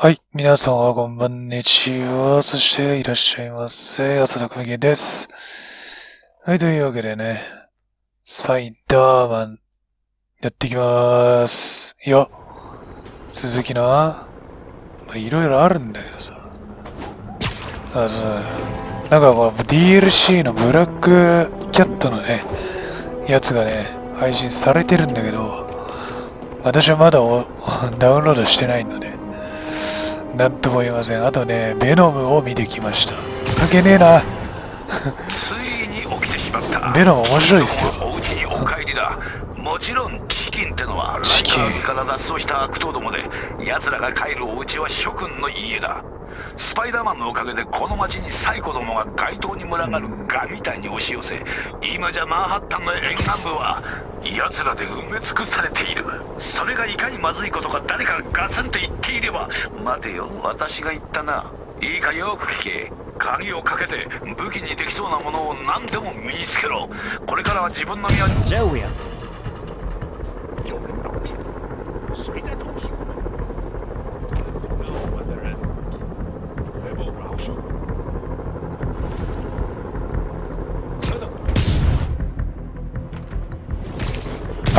はい。皆さんはこんばんにちは。そしていらっしゃいませ。浅田組です。はい。というわけでね、スパイダーマン、やっていきまーす。よ。続きな。まあ、いろいろあるんだけどさ。あ、そうなんかこの DLC のブラックキャットのね、やつがね、配信されてるんだけど、私はまだ ダウンロードしてないので、なんとも言いません。あとね、ベノムを見てきました。関係ねえな。ベノム面白いっすよ。もちろんチキンってのはライカーから脱走した悪党どもで奴らが帰るお家は諸君の家だスパイダーマンのおかげでこの町にサイコどもが街頭に群がるガみたいに押し寄せ今じゃマンハッタンの沿岸部は奴らで埋め尽くされている。それがいかにまずいことか誰かがガツンと言っていれば待てよ私が言ったな。いいかよく聞け鍵をかけて武器にできそうなものを何でも身につけろ。これからは自分の身はジェウィアス。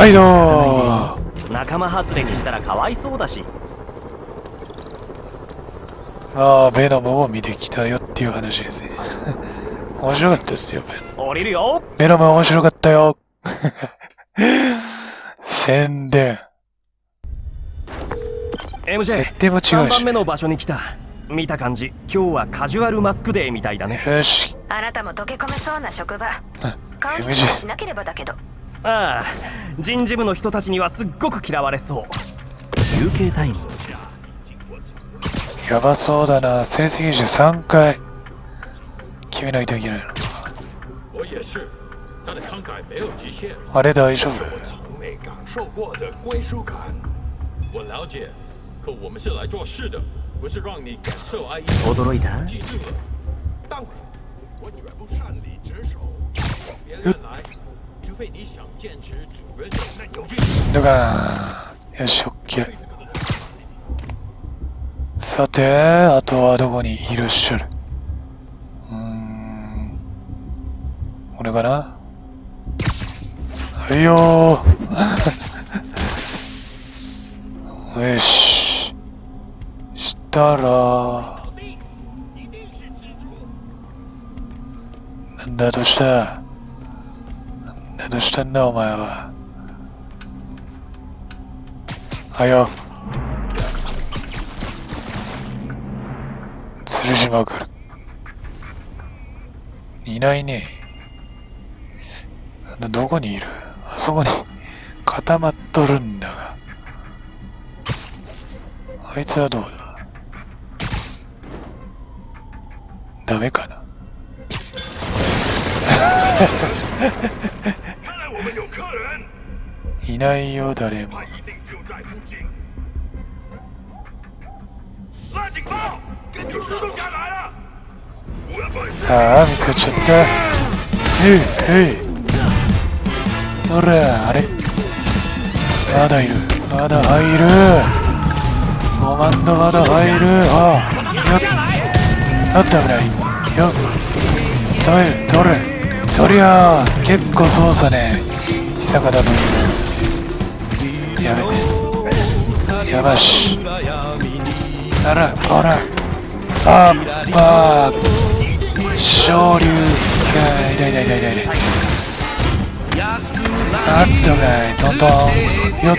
はいど仲間外れにしたらかわいそうだし。ああベノムを見てきたよっていう話ですね。面白かったですよ降りるよ。ベノム面白かったよ。宣伝。MJ 設定も違うし。3番目の場所に来た。見た感じ。今日はカジュアルマスクデーみたいだね。よし。あなたも溶け込めそうな職場。顔にしなければだけどああ人事部の人たちにはすっごく嫌われそう。休憩タイム。やばそうだな。成績値3回。決めないといけないのあれ大丈夫？驚いた？だがよし OK さてあとはどこにいらっしゃるうーんこれかなはいよよししたらなんだとした何してんだお前ははよ吊るしまくるいないねどこにいるあそこに固まっとるんだがあいつはどうだないよ誰も。ああ見つかっちゃった。へいへいほらあれ。まだいる。まだ入る。コマンドまだ入る。ああよっあった危ない。よ。っ取れ取れ取りゃ結構操作ね。久方ぶりっとぐらいトントンよっ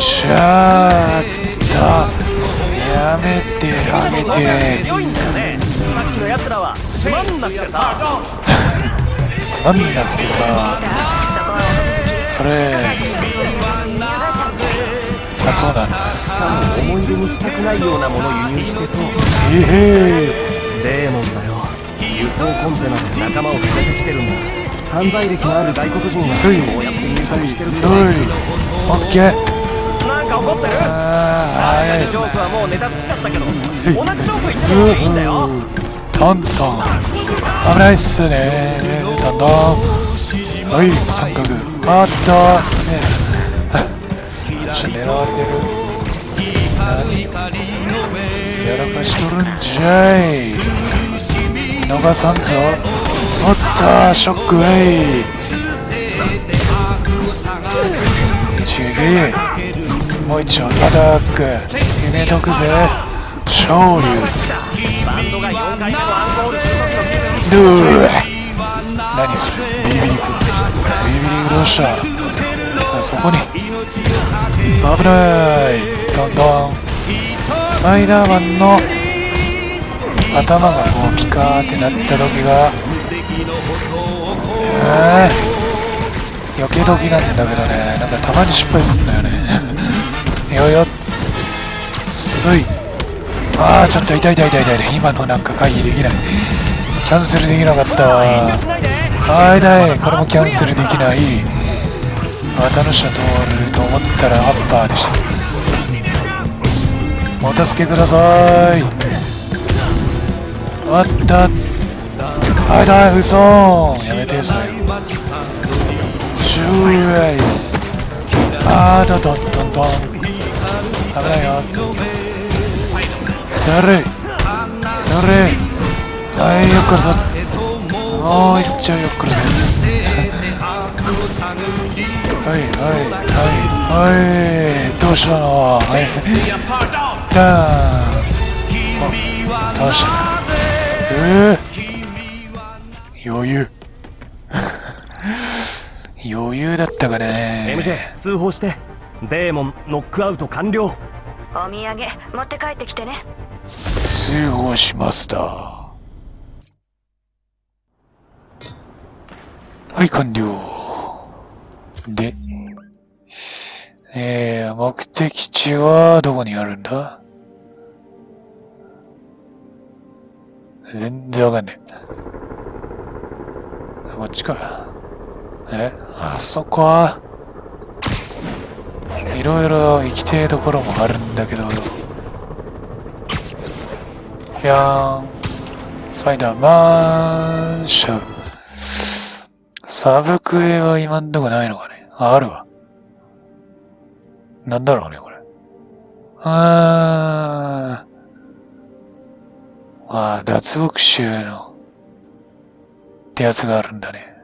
しゃーっとやめてあげて強いんだよねさっきの奴らはつまんなくてさつまんなくてさあれあそうなんだ。しかも思い出にしたくないようなもの。輸入してそうええデー。モンだよ輸送コンテナで仲間を連れてきてるんだ犯罪歴のある外国人が。こうやって入してるん。だオッケーなん。か怒ってるあー確かにジョークはもうネタ尽きちゃったけど同じジョーク言ってもいいん。だよトントン危ないっすね。トントン。はい三角。あっと。ね狙われてる何やらかしとるんじゃい逃さんぞおったショックウェイ一撃もう一丁アタック夢解くぜ。昇竜ドが4回目のアンコールする？時の気分ドゥー何それビビリ君ビリビリどうした？あそこに。危ない。どんどん。スパイダーマンの頭がこうピカーってなった時が。えー、避け時なんだけどね。なんかたまに失敗すんだよね。よよ。っすい。あーちょっと痛い痛い痛い痛い。今のなんか回避できない。キャンセルできなかったわ。あー痛い。これもキャンセルできない。渡の下通ると思ったらアッパーでした。お助けください。あった。あだ嘘。やめてそれ。シューアイス。あーだどんどんどん。危ないよ。それ。それ。はいよっこらそもう一丁よっこらそはいはいはいはい。どうしたの。はい。ダーンお倒したえー、余裕。余裕だったかね。MJ 通報して。デーモンノックアウト完了。お土産持って帰ってきてね。通報しました。はい完了でえー、目的地はどこにあるんだ？全然わかんねえ。こっちか。え？あそこ？はいろいろ行きてえところもあるんだけど。いやーん。スパイダーマンショー。サブクエは今んとこないのかねあ、るわ。なんだろうね、これ。あー。ああ、脱獄衆の、ってやつがあるんだね。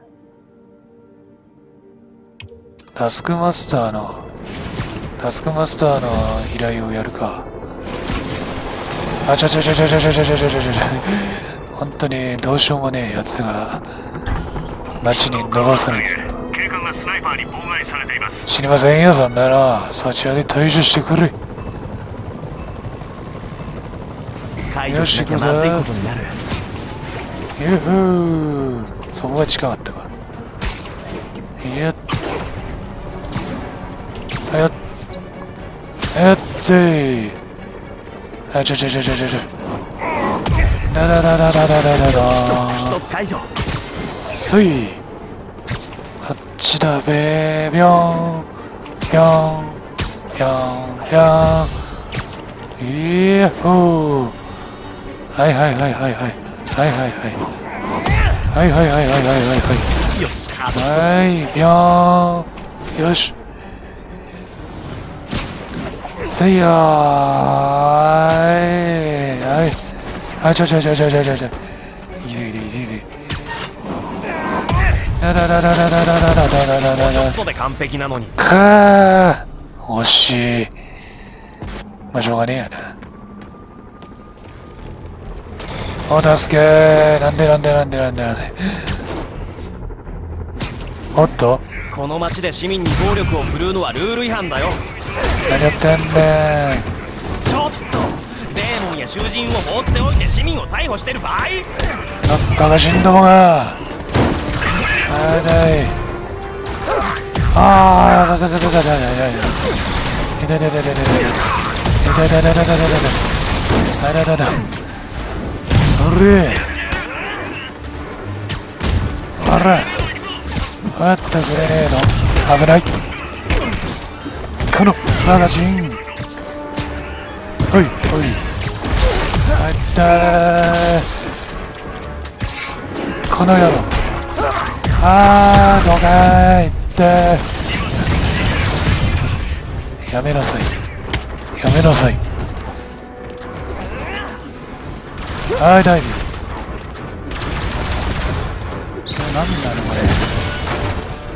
タスクマスターの、タスクマスターの依頼をやるか。あ、ちょちょちょちょちょちょちょちょちょちょちょ。本当にどうしようもねえやつが、街に伸ばされてる。パーに妨害されています知りませんよ、そんなの。そちらで対処してくれ。解除しなきゃまずいことになるゆふーそこが近かったか。いやっ。はやっ。はやっぜー。あ、ちょちょちょちょちょちょ。だだだだだだだだだすい。あっちだべー、びょん。ぴょん。ぴょん。ぴょん。いやっほー。はいはいはいはいはい。はいはいはい。はいはいはいはいはいはいはい。よしハードはい、ぴょーん。よし。せいやー。はい。はい、ちょちょちょっとで完璧なのにかー。惜しい。まあ、しょうがねえやな。お助けなんでなんでなんでなんでなんで。おっとこの街で市民に暴力を振るうのはルール違反だよ何やってんねちょっとデーモンや囚人を放っておいて市民を逮捕してる場合ん。バカ死んどもが。あだい。あー、だだだだだだだ。あらだだ。あ。ら。あったグレネード。危ない。このマガジン。ほいほい。あったー。この野郎。あー、どかいって。やめなさい。やめなさい。はいダイビングそれ何なのこれ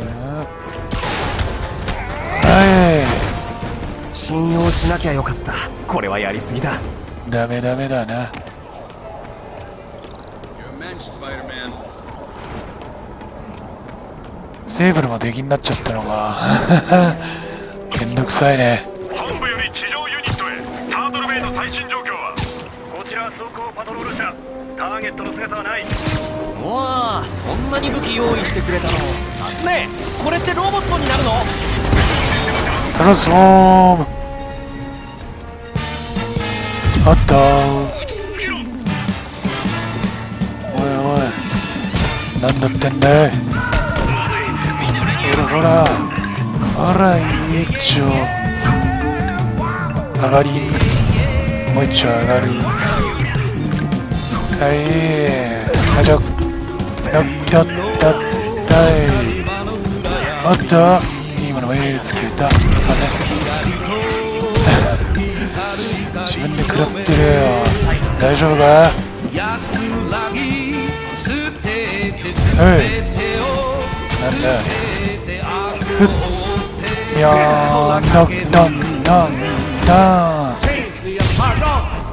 うんは信用しなきゃよかったこれはやりすぎだいダメダメだなセーブルも出禁になっちゃったのが めんどくさいね。本部より地上ユニットへタートルベイの最新状況は？こちら走行パトロール車ターゲットの姿はない。わあそんなに武器用意してくれたの？ねえこれってロボットになるの？トランスフォームあった。おいおい何だってんだい？ほらほらほら一丁上がりもう一丁上がる。はいあじゃだだだだい。あった。今の目つけた。あね。自分で食らってるよ。大丈夫か？はい。なんだいやーだんだんだんだん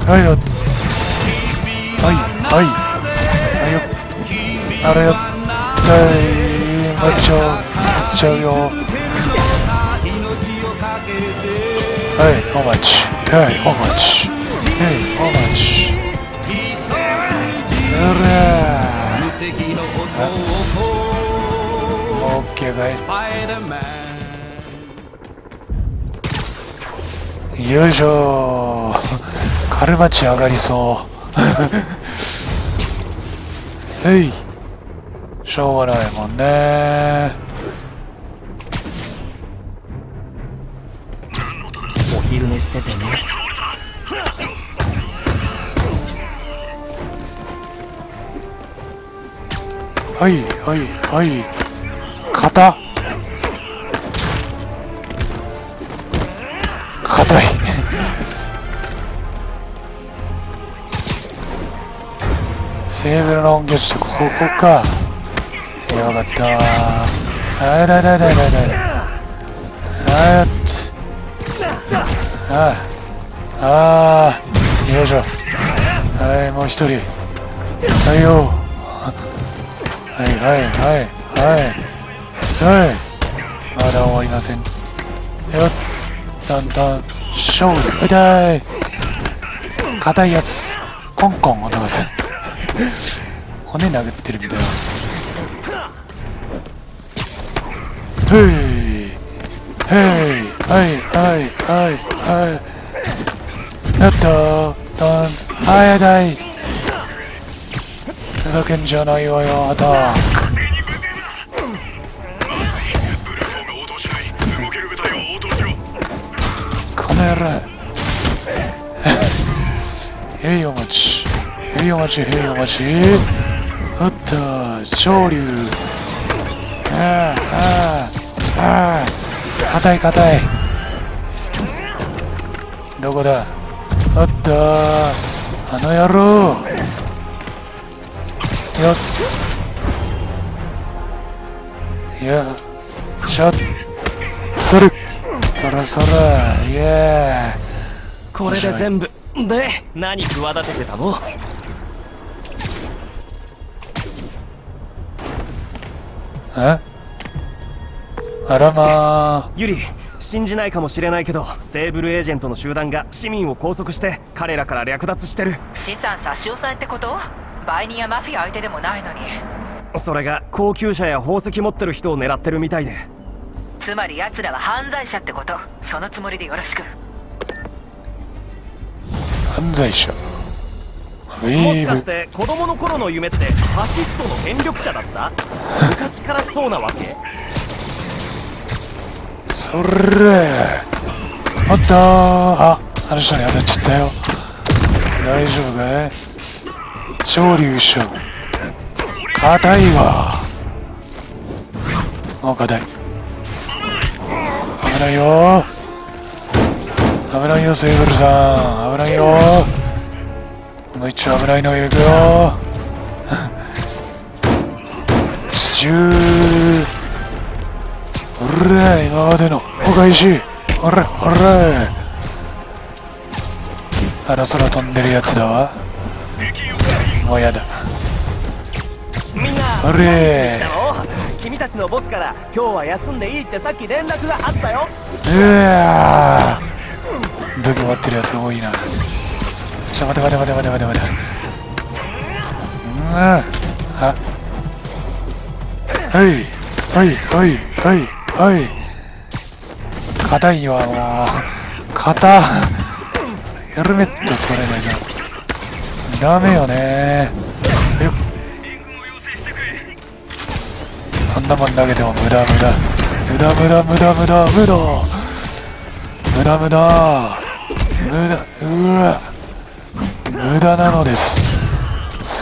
はいよはいはいはい。よあれよはい。もう一丁もう一丁よはい。お待ちはい。お待ちはい。お待ちうらーかいよいしょカルマチ上がりそうせいしょうがないもんねお昼寝しててねはいはいはい肩硬い。セーブルの音源ってここか。よかったあいだいだいだいだいだいあーっつあああよいしょはいもう一人はいよはいはいはいはいそれまだ終わりません。よっだんだん勝利痛い。硬いやつ。コンコン音がする。骨殴ってるみたいですへい。へい。はい。はい。はい。はい。やっただんはい。だい。ふざけんじゃない。わよアタックこの野郎へいお待ちへいお待ちへいお待ちおっと昇竜あああああ硬い硬いどこだおっとあの野郎よっいやしょそれそらそらイエーこれで全部。で何企ててたの？え？あらまユリ信じないかもしれないけどセーブルエージェントの集団が市民を拘束して彼らから略奪してる。資産差し押さえってこと？売人やマフィア相手でもないのに。それが高級車や宝石持ってる人を狙ってるみたいでつまり奴らは犯罪者ってこと。そのつもりでよろしく。犯罪者？ウもェーブしかして子供の頃の夢ってファシストの権力者だった？昔からそうなわけ？それ。おっとああの人に当たっちゃったよ。大丈夫かい？昇竜将硬いわ。もう硬い危ないよ。危ないよセーブルさん。危ないよ。おもう一丁危ないのよ行くよ。シュー。おら今までのお返し。おらおらあの空飛んでるやつだわ。もうやだ。みんなあれ。君たちのボスから今日は休んでいいってさっき連絡があったよ。うわ武器持ってるやつ多いな。ちょ待て待て待て待て待て待て。うん。あ。はい。はいはいはいはい。硬いわもう。硬。ヘルメット取れないじゃん。ダメよね。そんなもん投げても無駄無駄。無駄無駄無駄無駄無駄。無駄無駄。無駄うわ。無駄なのです。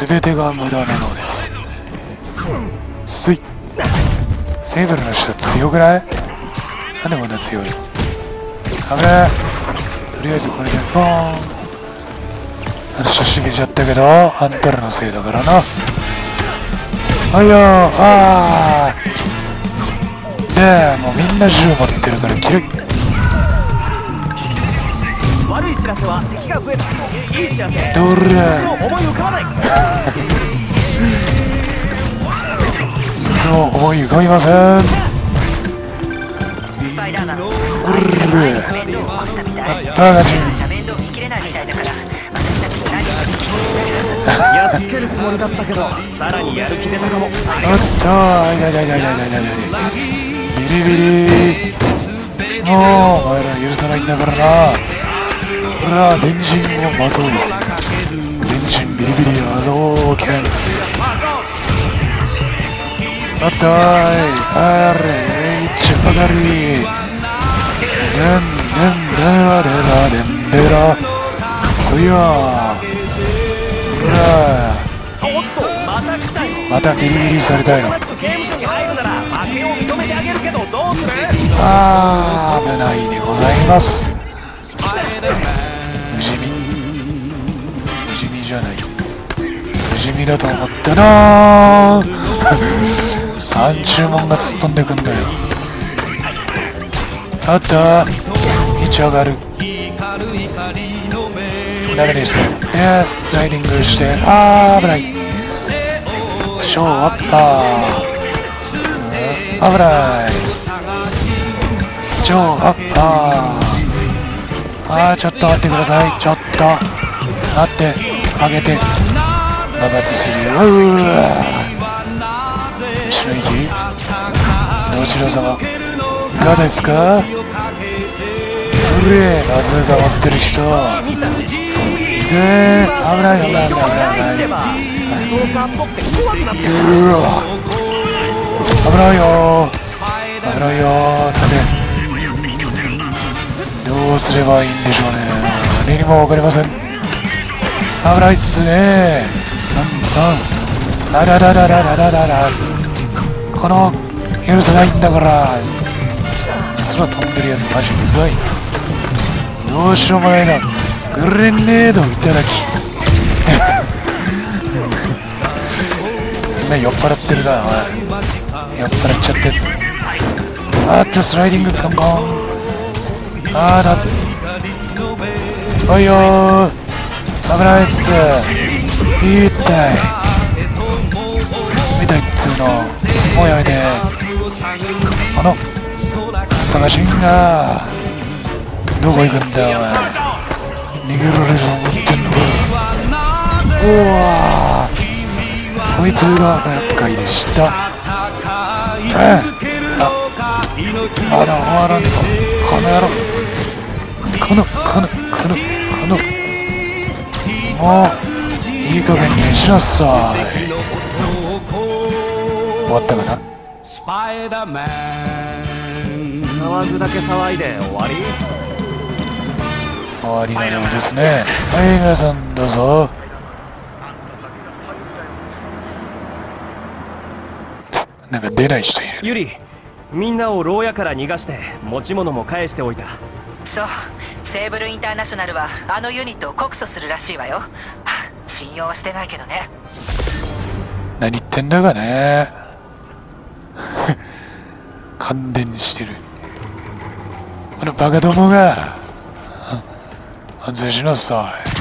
全てが無駄なのです。すいセーブルの人は強くない？なんでこんな強い？の危ねとりあえずこれでポーン。あの人しげちゃったけどあんたらのせいだからな。はいよあー。でもうみんな銃持ってるからキレ悪い知らせは敵が増えたいい知らせどれ思い浮かばないいつも思い浮かびませんスパイダーガジンやっつけるつもりだったけどさらにやる気出たかも。おっとあいだいだいだいだいだいだいだビリビリ。もうお前ら許さないんだからな。ほら電人をまとう電人ビリビリ波動拳あったーい。あれ一上がり。でんでんでらでらでんでらそいやまたビリビリされたい。のあー危ないでございます。無地身。無地身じゃない。無地身だと思ったな。三注文がすっ飛んでくんだよ。あった。ヒッ上がるダメでしたでスライディングしてあー危ないショーアッパー危ない超アッパーあーちょっと待ってくださいちょっと待って上げて爆発するようわ白息どちら様がですかうれバズーカ持ってる人で危ない危ない危ない危ない。危ないうわ危ないよ危ないよ立てどうすればいいんでしょうね。何にも分かりません。危ないっすね。なんだ。あららららららららこの許せないんだから。空飛んでるやつマジうざいどうしようもないな。グレネードいただき。みんな酔っ払ってるな。酔っ払っちゃって。あーっとスライディングカンコンあーだ。おいよー。危ないっす。痛い見たいっつうの。もうやめて。あの高シンがどこ行くんだよお前逃げられると思ってんのかうわー。こいつが厄介でした。えあまだ終わらんぞこの野郎このこのこのこのもういい加減にしなさい。終わったかな。騒ぐだけ騒いで終わり終わりのようですね。はい皆さんどうぞ。なんか出ない人いる。ユリみんなを牢屋から逃がして持ち物も返しておいた。そうセーブルインターナショナルはあのユニットを告訴するらしいわよ。はあ信用してないけどね。何言ってんだかね。感電してる。このバカどもが安全しなさい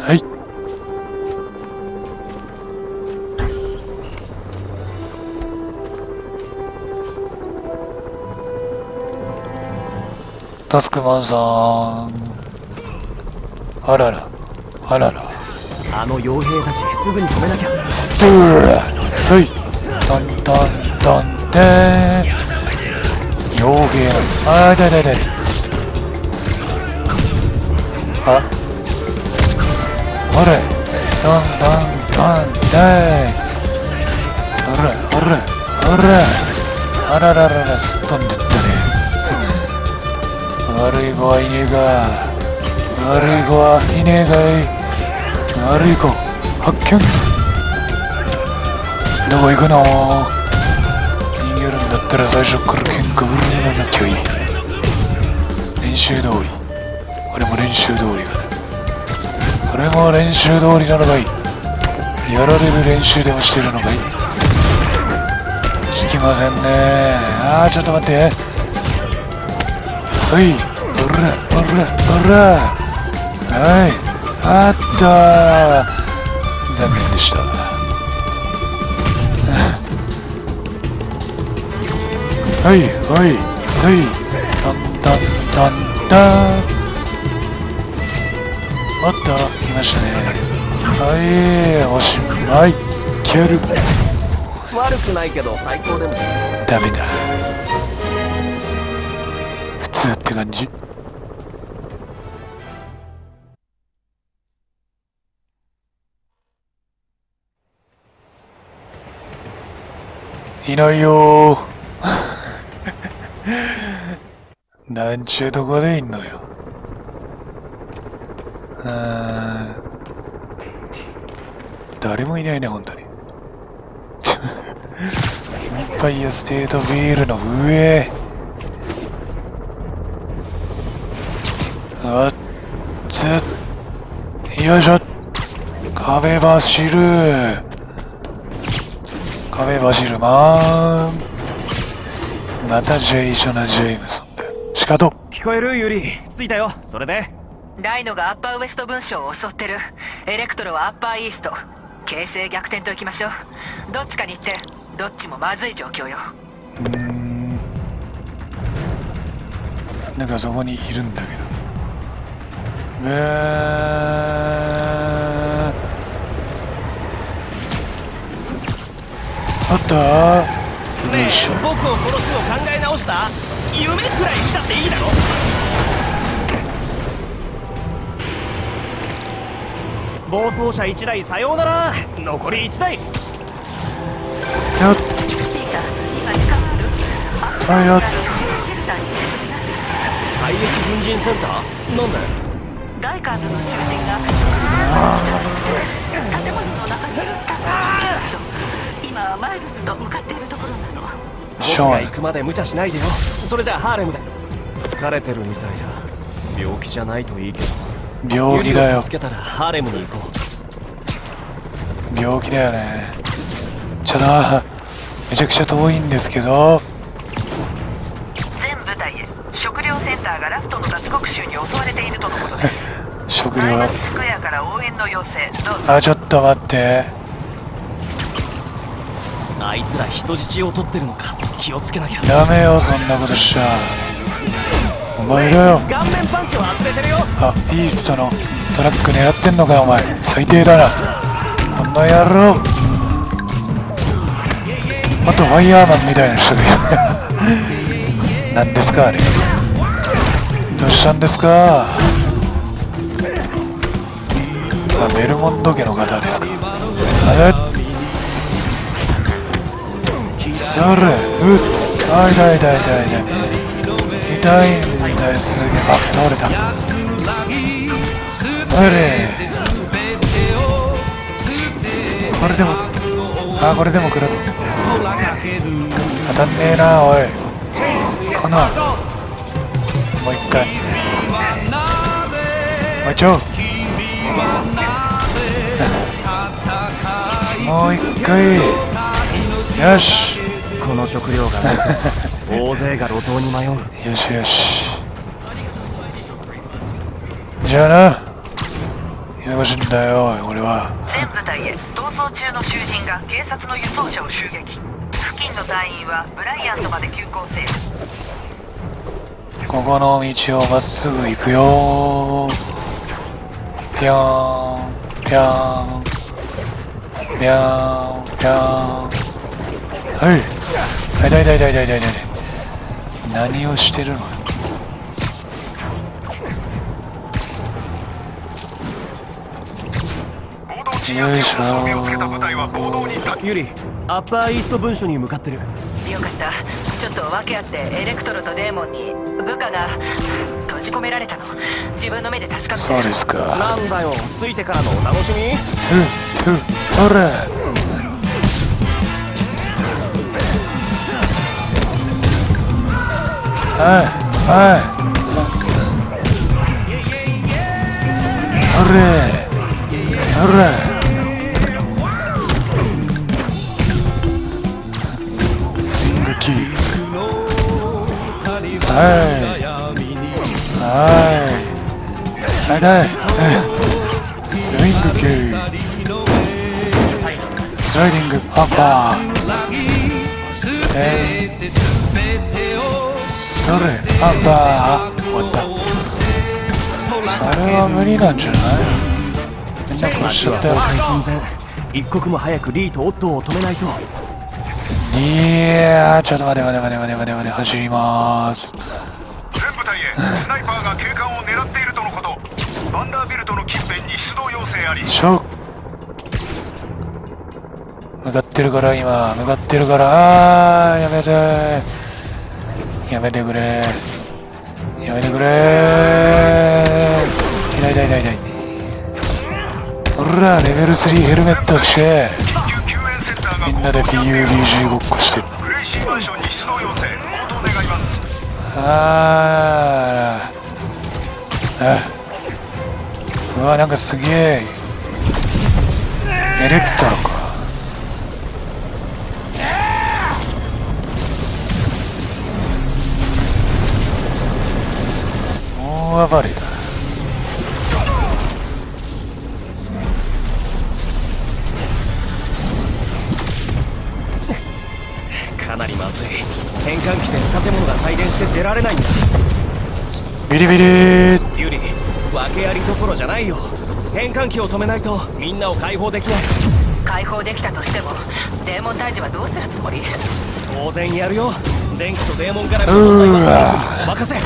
はい。タスクマンさん。あらら。あらら。あの傭兵たちすぐに止めなきゃ。ストゥーそい。トントントンテン傭兵あーだいだいだい。ああれトントントンテンあれあれあれあららららすっ飛んでったね悪い子はいねえか悪い子はいねえかい悪い子発見どこ行くのったら最初から喧嘩売らなきゃいい練習通り俺も練習通りがな俺も練習通りなのかいい。やられる練習でもしてるのかいい聞きませんね。あーちょっと待って。そいおらおらおらはい。あった残念でした。はいはいそいタンタンタンタンおっと来ましたねはいおしまい蹴る悪くないけど最高でもダメだ普通って感じいないよーなんちゅうとこでいんのよ。あー。誰もいないね本当に。エンパイアステートビールの上。あっつ。よいしょ。壁走る。壁走る。マンまたジェイショナ・ジェイムソン聞こえる？ユリ。着いたよ。それで。ダイノがアッパーウエスト文章を襲ってる。エレクトロはアッパーイースト。形勢逆転といきましょう。どっちかに行って。どっちもまずい状況よ。うーん。なんかそこにいるんだけど。うー。あった？どうしよう。僕を殺すの考え直した？夢くらい見たっていいだろ。暴走車1台さようなら。残り1台。やっあやっ。退役軍人センターなんだよダイカーズの囚人が建物の中にいるタッ今はマイルズと向かっているところなの僕が行くまで無茶しないでよ。それじゃあハーレムで疲れてるみたいだ。病気じゃないといいけど。病気だよ。ユリを助けたらハーレムに行こう。病気だよね。ちょっとめちゃくちゃ遠いんですけど。全部隊へ食料センターがラフトの脱獄囚に襲われているとのことです。食料。マイナススクエアから応援の要請どうぞあちょっと待って。あいつら人質を取ってるのか気をつけなきゃ。ダメよそんなことしちゃ。お前だよ。あビーストのトラック狙ってんのかお前。最低だな。この野郎。あとファイヤーマンみたいな人がいる何ですかあれ。どうしたんですか。あベルモンド家の方ですか。あれ？それうっあ痛い痛い痛い痛い痛いんだよすげえあ倒れたあれこれでもあこれでも来る当たんねえなおいこのもう一回もう一丁もう一回よしこの食料が。大勢が路頭に迷う。よしよし。じゃあな。忙しいんだよ俺は。全部隊へ逃走中の囚人が警察の輸送車を襲撃。付近の隊員はブライアントまで急行せよ。ここの道をまっすぐ行くよ。ぴょんぴょん。ぴょんぴょん。はいはいだいだいだいだいだいだい何をしてるの合同鎮圧用の装備をつけた部隊は行動に立ユリアッパーイースト文書に向かってるよかったちょっと訳あってエレクトロとデーモンに部下が閉じ込められたの自分の目で確かめてそうですかなんだよ着いてからのお楽しみトゥトゥほらはい。はい。ほれほらスイングキックはい。はい。はい。だい。スイングキックスライディングアッパーえーそれアッパー終わったそれは無理なんじゃないみんな殺しちゃったよ崩壊寸前一刻も早くリーとオットーを止めないと。いやーちょっと待て待て待て待て待て待て走りまーす。全部隊へスナイパーが警官を狙っているとのこと。バンダービルトの近辺に出動要請あり。しょ向かってるから今。向かってるから。あーやめてやめてくれ。やめてくれ。痛い痛い痛い痛い。ほらレベル3ヘルメットして。緊急救援センターがみんなで PUBG ごっこしてる。あーあうわなんかすげえ。エレクトロか。大暴れだかなりまずい。変換器で建物が帯電して出られないんだ。ビリビリ。ーユリ訳ありどころじゃないよ。変換器を止めないとみんなを解放できない。解放できたとしてもデーモン退治はどうするつもり？当然やるよ。電気とデーモンから任せ。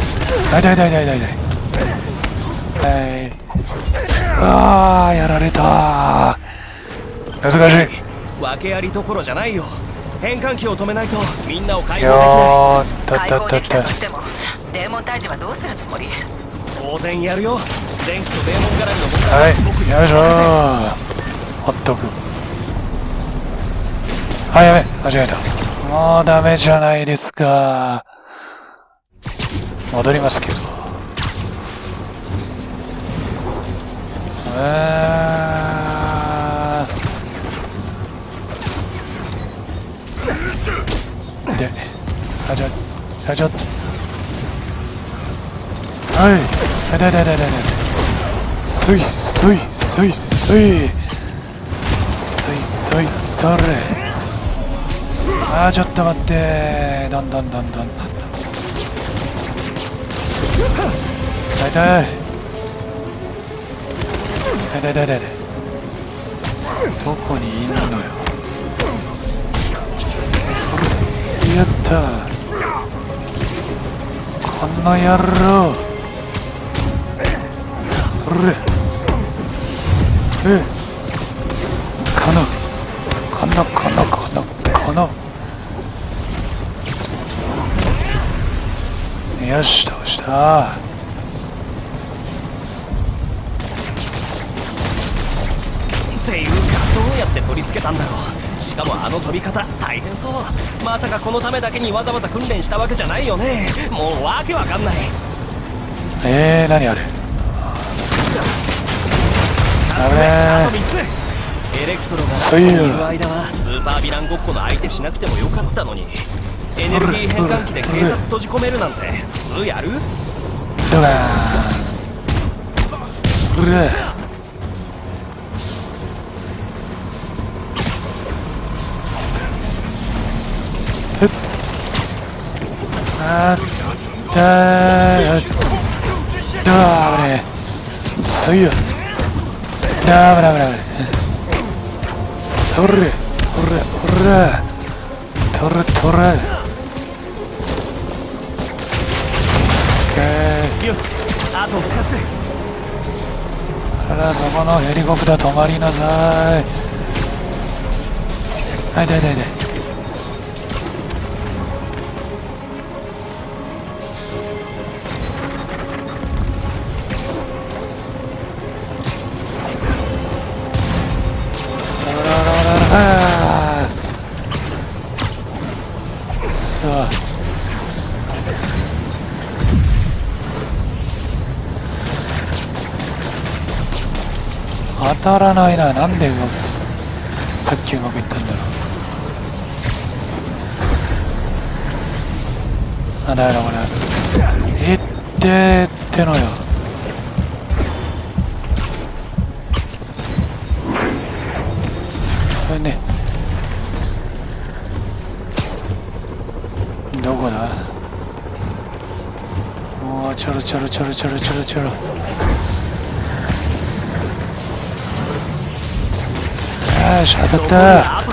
痛い痛い痛い痛い痛いあーやられた。難しい訳ありどころじゃないよ。変換器を止めないとみんなを解放できなよーった解放できったったったたとしてもデーモン退治はどうするつもり？い当然やるよ。電気とデーモン絡みの問題。はいよいしょほっとく。あやべ間違えた。もうダメじゃないですか。戻りますけどあー。であちょあちょっとはい。あだだだだだ。そいそいそいそい。そいそいそれ。あーちょっと待って。どんどんどんどん。痛い痛い痛い痛い痛い痛いどこにいんのよそれやったこの野郎ほれえこのこのこのこのこのよし倒したて取り付けたんだろう。しかもあの飛び方大変そう。まさかこのためだけにわざわざ訓練したわけじゃないよね。もうわけわかんない。えー、何あれ？あと危ね3つエレクトロがそういう間はスーパーヴィランごっこの相手しなくてもよかったのに。エネルギー変換器で警察閉じ込めるなんて。普通やる？えドラーンうらあったーうわー危ねえそういうだ危ない危ない危ないそれほらほらとらとらかーよしあと2つあらそこのヘリコプター止まりなさいはいだいだいだい当たらないな。なんでうまく？さっきうまくいったんだろう。なんだよなこれいってってのよ。これね。どこだ？もうちょろちょろちょろちょろちょろちょろ。よし当たった。あと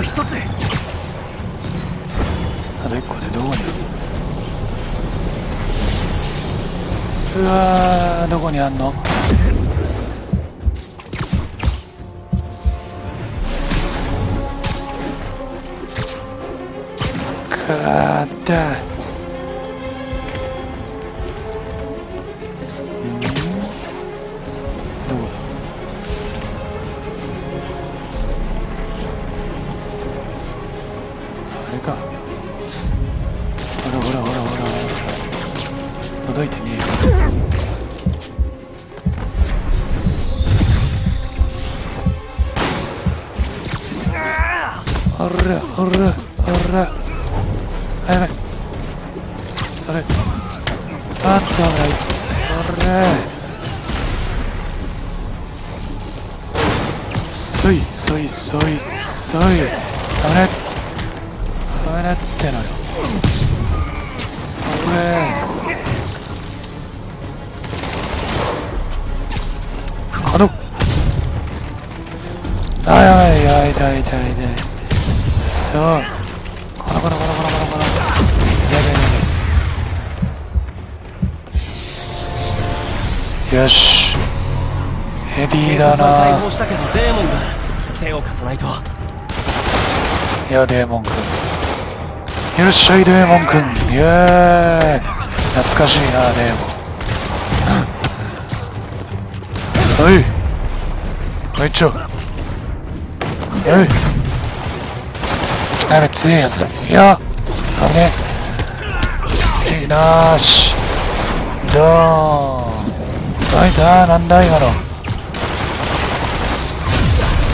1個でどこにうわどこにあんの？かーった。だな。放したけどデーモンが手を貸さないと。いやデーモンくんいらっしゃいデーモンくんイエーイ。懐かしいなデーモン。はい。はいちょ。はい。やべ強いやつだ。いや。危ねえ。つけなーし。ドーンあいたなんだ今の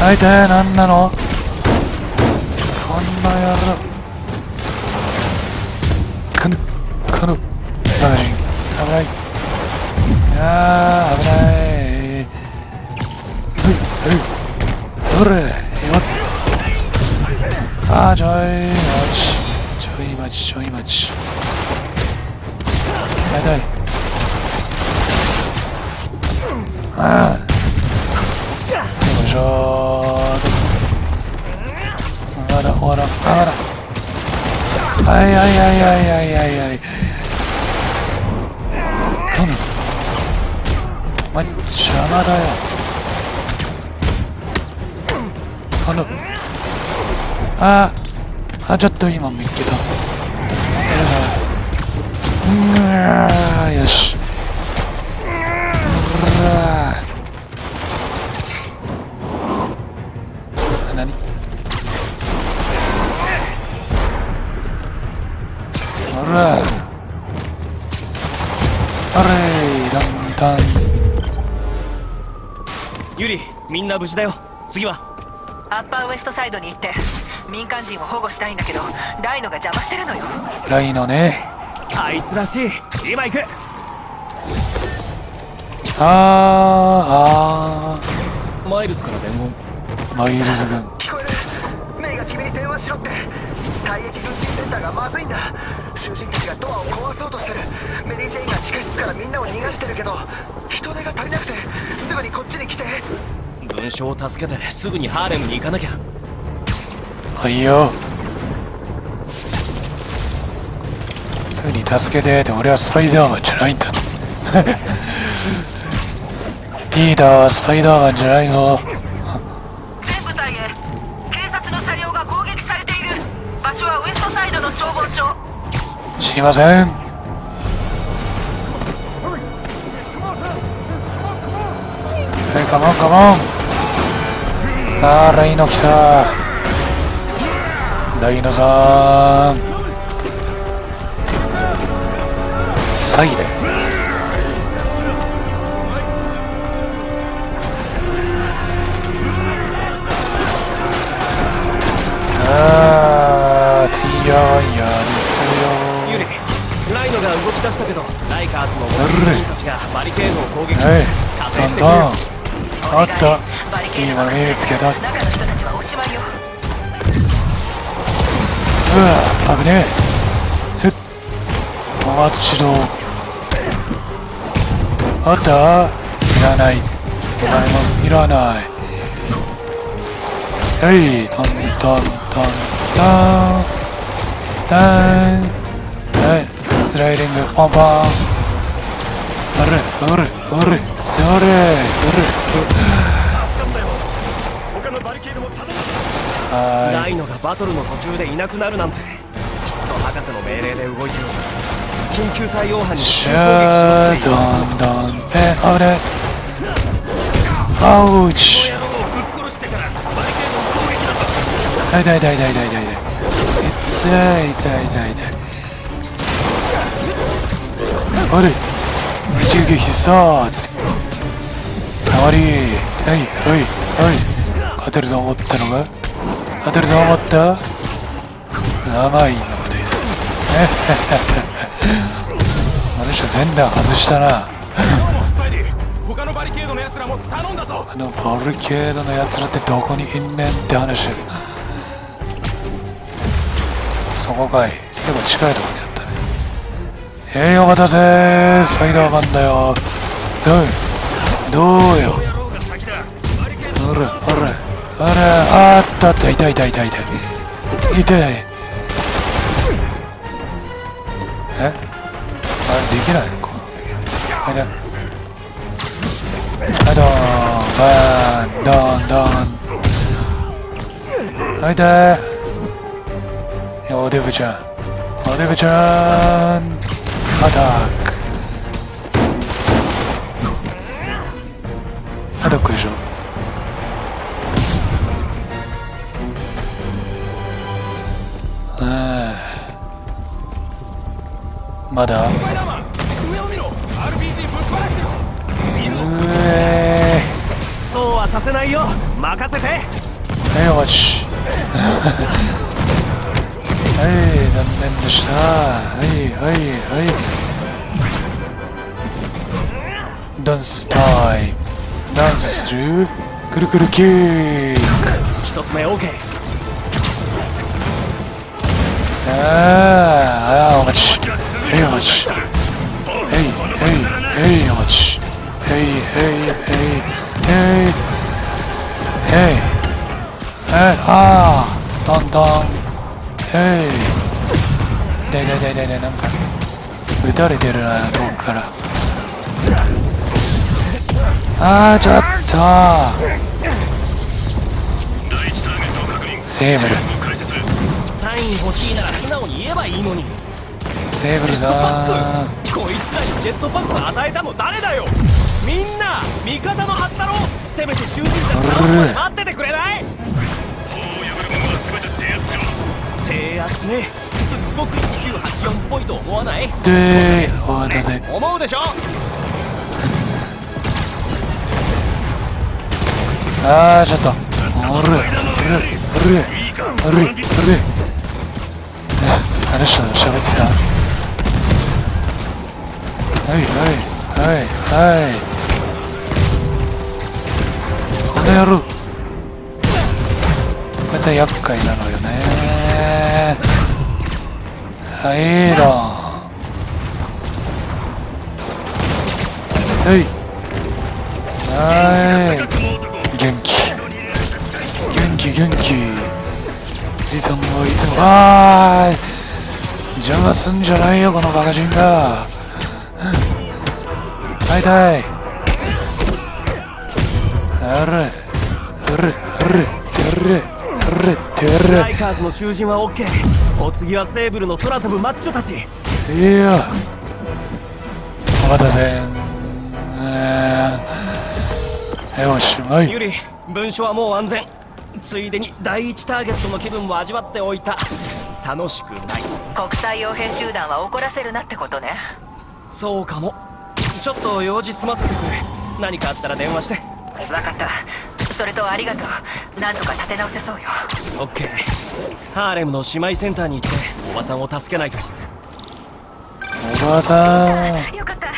あいたなんなの？こんな野郎。このこのバカ人危ない。あー危ない。はいはい。それよっ。あーちょい待ち。ちょい待ちちょい待ち。やだい。ああよいしょーまだほら。あまだはいはいはいはいはいはい。はい殿。お前邪魔だよ。殿。あーあちょっと今見っけた。よいしょうわよし。な無事だよ。次は。アッパーウエストサイドに行って民間人を保護したいんだけどライノが邪魔してるのよ。ライノね。あいつらしい。今行く。あー、マイルズから伝言。あー、マイルズ君。聞こえる。メイが君に電話しろって。退役軍人センターがまずいんだ。囚人たちがドアを壊そうとしてる。メリー・ジェインが地下室からみんなを逃がしてるけど人手が足りなくてすぐにこっちに来て文章を助けてすぐにハーレムに行かなきゃはいよ。すぐに助けてって、俺はスパイダーマンじゃないんだ。ピーターはスパイダーマンじゃないぞ。全部隊へ警察の車両が攻撃されている場所はウエストサイドの消防署知りません。はい、カモンカモン。あー、ライノ来た。ライノさん。サイレン。あー、ティアワイヤーですよ。ユリライノが動き出したけどライカーズのる人たちがバリケードを攻撃してはい、加。勢してくるよあった。いいの見つけた。うわ、危ねえ。ふっ。お待ちしろ。あったいらない。お前もいらない。はい、トントントントン。トン。はい、スライディング、ポンポン。あれ、あれ、あれ、それ、あれ。他はライノがバトルの途中でいなくなるなんて。きっと博士の命令で動いてる。緊急対応班い。にシ集攻撃しろャー、ってどんどん、え、あれ。アウチ。野郎をぶっ殺してからバリケードの攻撃だと痛い痛い痛い痛い痛い痛い痛い痛い痛い痛いあれ一撃必殺たまりはいはいはい勝てると思ったのが勝てると思った。甘いのです。あの人全弾外したな。他のバリケードの奴らも頼んだぞあのバルケードのやつらってどこにいんねんって話。そこかい。結構近いところにあったね。えいお待たせスパイダーマンだよ。どうどうよ。野郎が先だバリケードあらあらあらあったあった痛い痛い痛い。痛い痛い。え？あれできないの？かはいだはいどーんバーンドンドン。はいだーおデブちゃん。おデブちゃんアタック。アタックでしょまだ？うえそうはさせないよ任せてー はいお待ち。はい残念でした。はいはいはい。ダンスタイム。ダンスする。くるくるキック。一つ目 OK あーあーお待ち Hej, Alex! Hej, hej, hej, Alex! Hej, hej, hej, hej! Hej! Hej, ah! Don, don! Hej! 痛い痛い痛なんか撃たれてるな遠くからあーちょっとセーブルサイン欲しいなら素直に言えばいいのにセーブルさんこいつらにジェットパック与えたの誰だよ。みんな味方のはずだろ。せめて囚人たち倒すまで待っててくれない？制圧ね。すっごく1984っぽいと思わない？でお待たせ思うでしょ？ああちょっと。おる。おる。おる。おる。おるあの人喋ってたはい。はい。はい。はい。この野郎こい。つは厄介なのよねはい。だせい。はい。元気元気元気リさんはい。つもわーい。邪魔すんじゃないよこのバカ人が。はいはい。あれあれあれてれあれてライカーズの囚人は OK お次はセーブルの空飛ぶマッチョたち。れいやお待たせ。あー。よしまい。ユリ文書はもう安全。ついでに第一ターゲットの気分も味わっておいた楽しくない。国際傭兵集団は怒らせるなってことね。そうかも。ちょっと用事済ませてくれ。何かあったら電話して。分かった。それとありがとう。なんとか立て直せそうよ。OK ハーレムの姉妹センターに行っておばさんを助けないと。おばさん。よかった。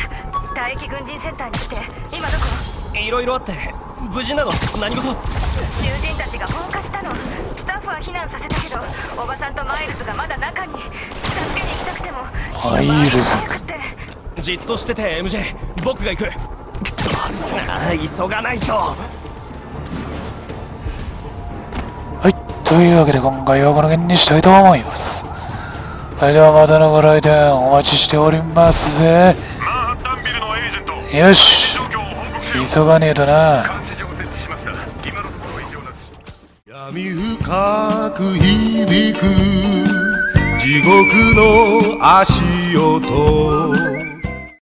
退役軍人センターに来て。今どこ？いろいろあって無事なの？何事？囚人たちが放火したのフは避難させたけどおばさんとマイルズがまだ中に。助けに行きたくても。マイルズじっとしてて MJ 僕が行く。くそああ急がないと。はい、というわけで今回はこの辺にしたいと思います。それではまたのご来店お待ちしておりますぜ。よし急がねえとな。深く響く地獄の足音。